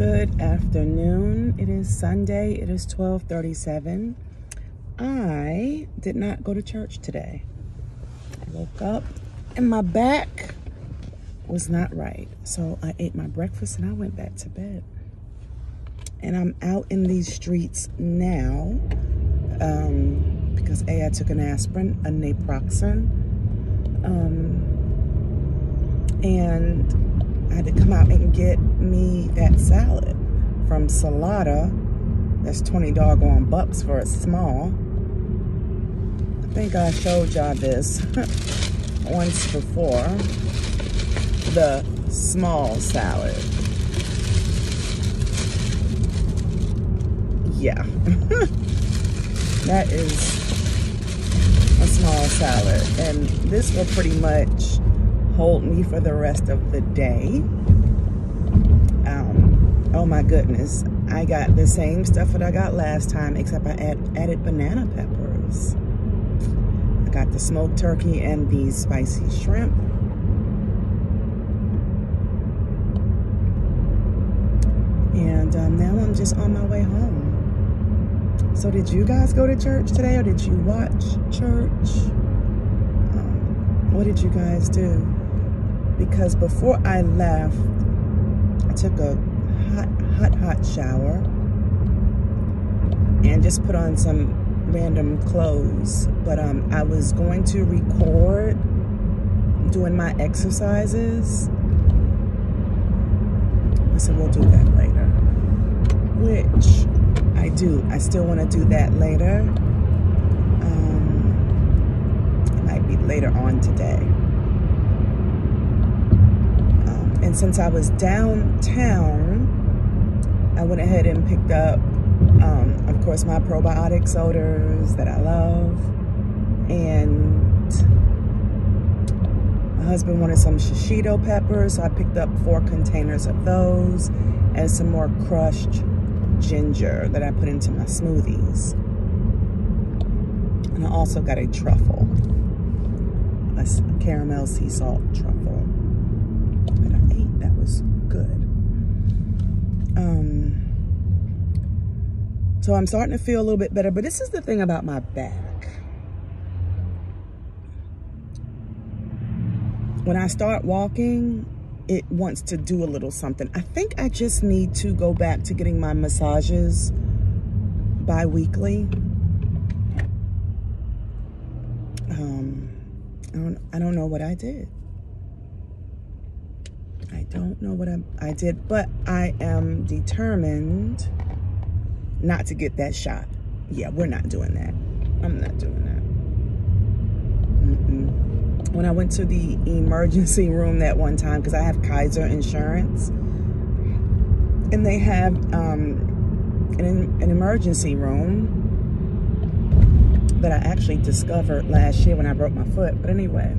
Good afternoon. It is Sunday. It is 1237. I did not go to church today. I woke up and my back was not right. So I ate my breakfast and I went back to bed. And I'm out in these streets now um, because A, I took an aspirin, a naproxen. Um, and I had to come out and get me that salad from Salata. That's 20 doggone bucks for a small. I think I showed y'all this once before. The small salad. Yeah. that is a small salad. And this will pretty much hold me for the rest of the day. Um, oh my goodness. I got the same stuff that I got last time, except I add, added banana peppers. I got the smoked turkey and the spicy shrimp. And um, now I'm just on my way home. So did you guys go to church today or did you watch church? Um, what did you guys do? Because before I left, I took a hot, hot, hot shower and just put on some random clothes. But um, I was going to record doing my exercises. I said, we'll do that later. Which I do. I still want to do that later. Um, it might be later on today. And since I was downtown, I went ahead and picked up, um, of course, my probiotic sodas that I love. And my husband wanted some shishito peppers, so I picked up four containers of those and some more crushed ginger that I put into my smoothies. And I also got a truffle, a caramel sea salt truffle that I ate. That was good. Um, so I'm starting to feel a little bit better, but this is the thing about my back. When I start walking, it wants to do a little something. I think I just need to go back to getting my massages bi-weekly. Um, I don't, I don't know what I did. I don't know what I, I did, but I am determined not to get that shot. Yeah, we're not doing that. I'm not doing that. Mm -mm when I went to the emergency room that one time, because I have Kaiser insurance, and they have um, an, an emergency room that I actually discovered last year when I broke my foot. But anyway,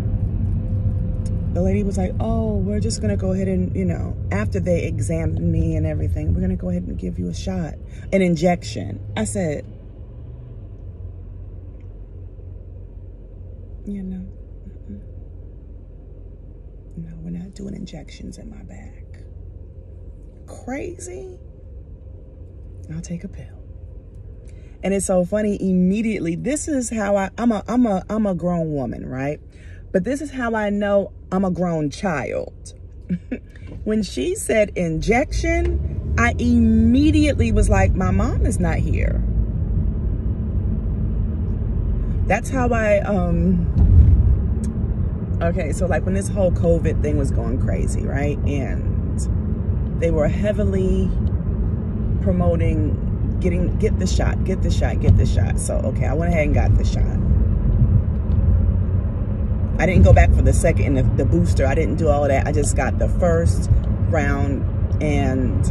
the lady was like, oh, we're just going to go ahead and, you know, after they examined me and everything, we're going to go ahead and give you a shot, an injection. I said, you know. No, we're not doing injections in my back. Crazy? I'll take a pill. And it's so funny, immediately, this is how I, I'm a, I'm a, I'm a grown woman, right? But this is how I know I'm a grown child. when she said injection, I immediately was like, my mom is not here. That's how I, um, okay, so like when this whole COVID thing was going crazy, right? And they were heavily promoting getting, get the shot, get the shot, get the shot. So, okay, I went ahead and got the shot. I didn't go back for the second and the, the booster. I didn't do all that. I just got the first round and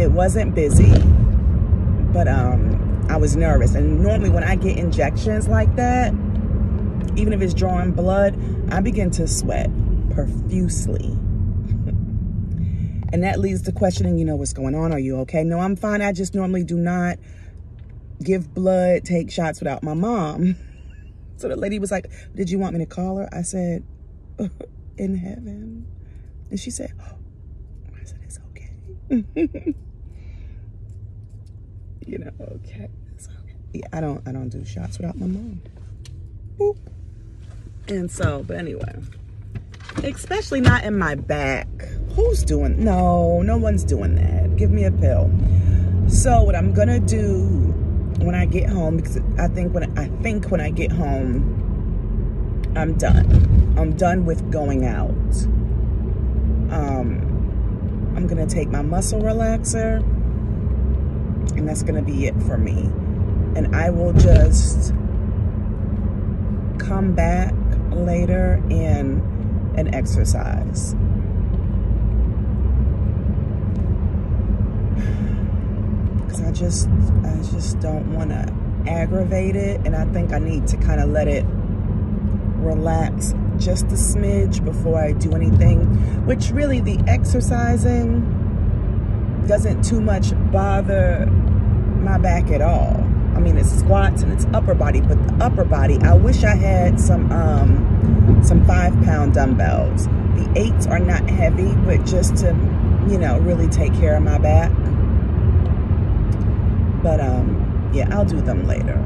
it wasn't busy, but um, I was nervous. And normally when I get injections like that, even if it's drawing blood, I begin to sweat profusely. and that leads to questioning, you know, what's going on? Are you okay? No, I'm fine. I just normally do not give blood, take shots without my mom. So the lady was like, did you want me to call her? I said, in heaven. And she said, oh. I said, it's okay. you know, okay. Yeah, I don't I don't do shots without my mom. Boop. And so, but anyway, especially not in my back. Who's doing? No, no one's doing that. Give me a pill. So what I'm gonna do when I get home, because I think when I think when I get home, I'm done. I'm done with going out. Um, I'm gonna take my muscle relaxer, and that's gonna be it for me. And I will just come back later and and exercise. Cause I just I just don't wanna aggravate it and I think I need to kind of let it relax just a smidge before I do anything, which really the exercising doesn't too much bother my back at all. I mean, it's squats and it's upper body, but the upper body, I wish I had some, um, some five pound dumbbells. The eights are not heavy, but just to, you know, really take care of my back. But, um, yeah, I'll do them later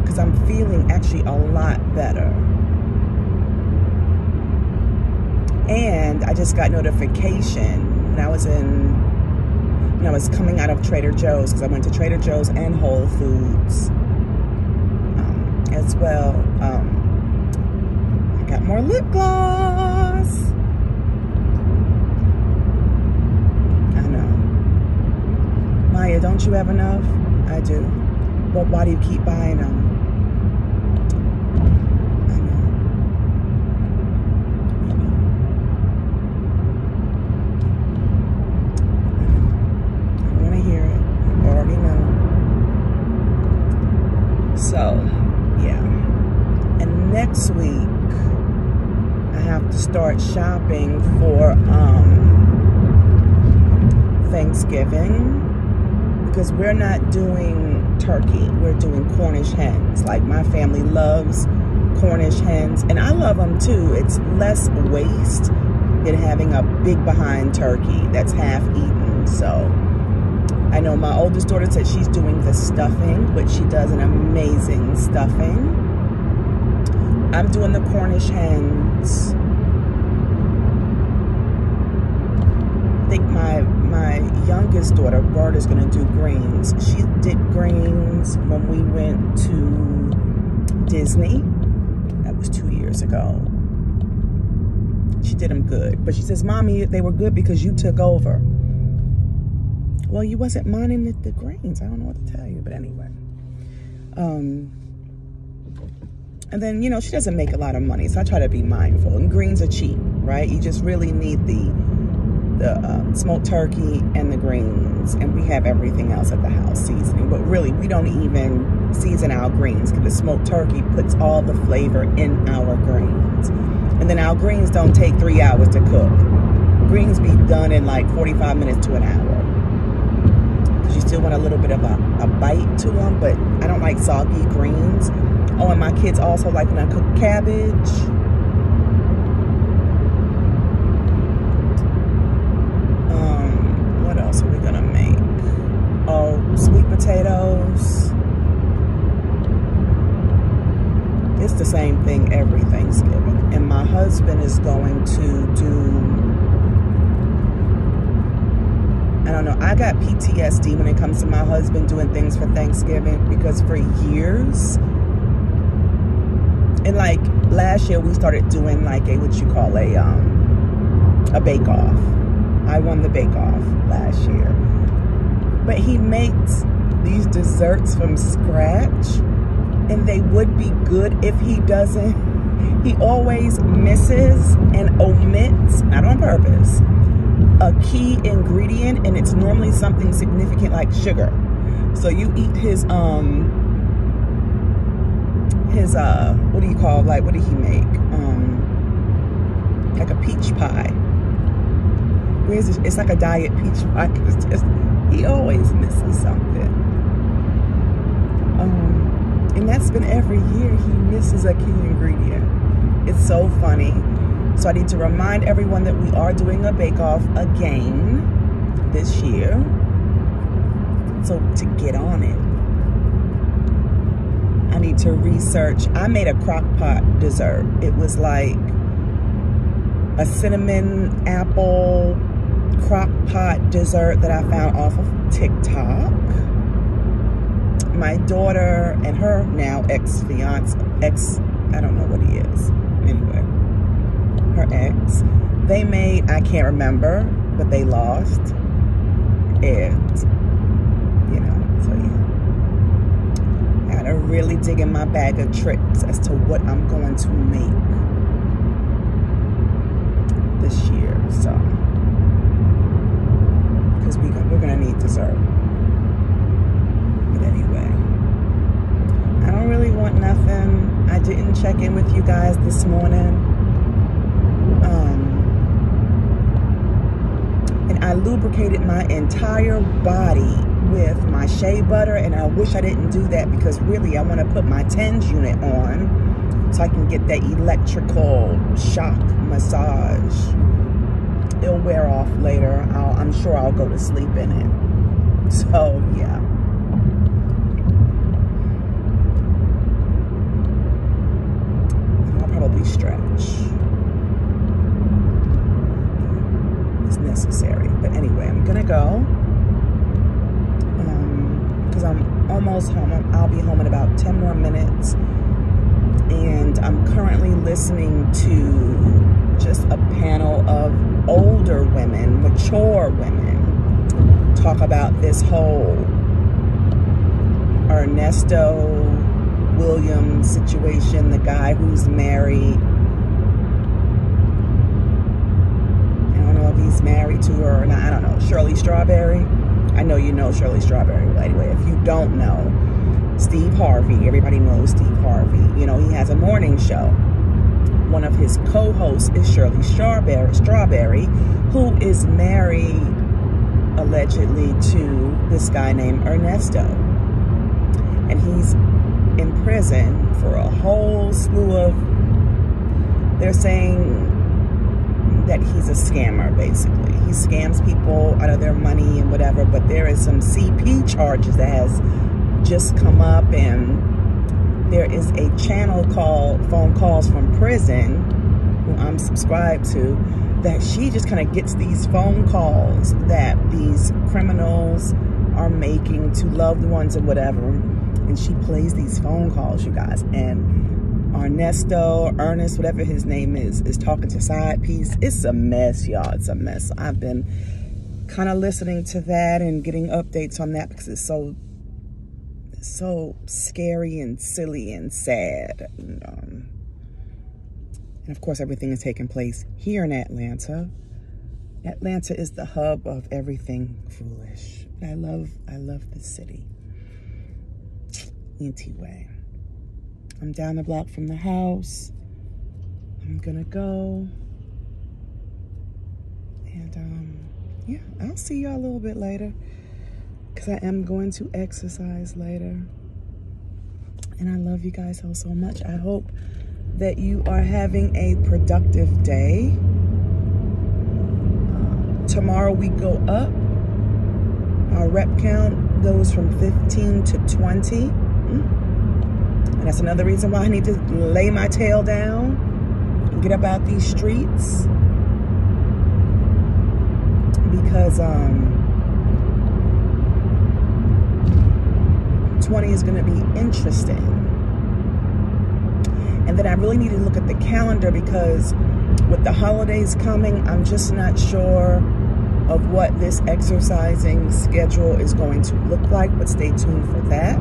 because I'm feeling actually a lot better. And I just got notification when I was in, when I was coming out of Trader Joe's, because I went to Trader Joe's and Whole Foods um, as well. Um, I got more lip gloss. I know. Don't you have enough? I do. But why do you keep buying them? I know. I know. I want to hear it. I already know. So, yeah. And next week, I have to start shopping for um, Thanksgiving because we're not doing turkey. We're doing Cornish hens. Like my family loves Cornish hens and I love them too. It's less waste than having a big behind turkey that's half eaten. So, I know my oldest daughter said she's doing the stuffing, but she does an amazing stuffing. I'm doing the Cornish hens. I think my my youngest daughter, is going to do greens. She did greens when we went to Disney. That was two years ago. She did them good. But she says, Mommy, they were good because you took over. Well, you wasn't minding the, the. I don't know what to tell you, but anyway. Um, and then, you know, she doesn't make a lot of money, so I try to be mindful. And greens are cheap, right? You just really need the the um, smoked turkey and the greens, and we have everything else at the house seasoning. But really, we don't even season our greens because the smoked turkey puts all the flavor in our greens. And then our greens don't take three hours to cook. Greens be done in like 45 minutes to an hour you still want a little bit of a, a bite to them, but I don't like soggy greens. Oh, and my kids also like when I cook cabbage. Um, what else are we gonna make? Oh, sweet potatoes. It's the same thing every Thanksgiving. And my husband is going to do I don't know. I got PTSD when it comes to my husband doing things for Thanksgiving because for years, and like last year we started doing like a what you call a um a bake off. I won the bake off last year. But he makes these desserts from scratch and they would be good if he doesn't. He always misses and omits, not on purpose, a key ingredient and it's normally something significant like sugar. So you eat his um his uh what do you call like what did he make? Um like a peach pie. Where's it? It's like a diet peach pie. It's just he always misses something. Um and that's been every year he misses a key ingredient. It's so funny. So I need to remind everyone that we are doing a bake-off again this year. So to get on it, I need to research. I made a crock pot dessert. It was like a cinnamon apple crock pot dessert that I found off of TikTok. My daughter and her now ex-fiance, ex, I don't know what he is. Anyway, her ex, they made, I can't remember, but they lost. And, you know, so yeah. I gotta really dig in my bag of tricks as to what I'm going to make this year, so because we, we're going to need dessert. But anyway, I don't really want nothing. I didn't check in with you guys this morning. Um, and I lubricated my entire body with my shea butter and I wish I didn't do that because really I want to put my TENS unit on so I can get that electrical shock massage it'll wear off later. I'll, I'm sure I'll go to sleep in it. So, yeah. I'll probably stretch. It's necessary. But anyway, I'm going to go. Because um, I'm almost home. I'll be home in about 10 more minutes. And I'm currently listening to just a panel of older women, women, talk about this whole Ernesto Williams situation, the guy who's married. I don't know if he's married to her or not. I don't know. Shirley Strawberry. I know you know Shirley Strawberry. But anyway, if you don't know, Steve Harvey, everybody knows Steve Harvey. You know, he has a morning show one of his co-hosts is Shirley Strawberry, Strawberry, who is married allegedly to this guy named Ernesto. And he's in prison for a whole slew of, they're saying that he's a scammer, basically. He scams people out of their money and whatever, but there is some CP charges that has just come up and there is a channel called Phone Calls from Prison, who I'm subscribed to, that she just kind of gets these phone calls that these criminals are making to loved ones and whatever. And she plays these phone calls, you guys. And Ernesto, Ernest, whatever his name is, is talking to side piece. It's a mess, y'all. It's a mess. I've been kind of listening to that and getting updates on that because it's so so scary and silly and sad. And, um, and of course, everything is taking place here in Atlanta. Atlanta is the hub of everything foolish. I love, I love the city. Anyway, I'm down the block from the house. I'm gonna go. And um, yeah, I'll see y'all a little bit later because I am going to exercise later. And I love you guys all so much. I hope that you are having a productive day. Uh, tomorrow we go up. Our rep count goes from 15 to 20. And that's another reason why I need to lay my tail down and get about these streets. Because um, 2020 is going to be interesting. And then I really need to look at the calendar because with the holidays coming, I'm just not sure of what this exercising schedule is going to look like, but stay tuned for that.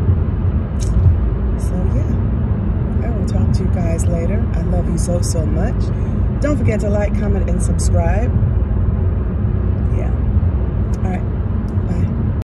So yeah, I will talk to you guys later. I love you so, so much. Don't forget to like, comment, and subscribe.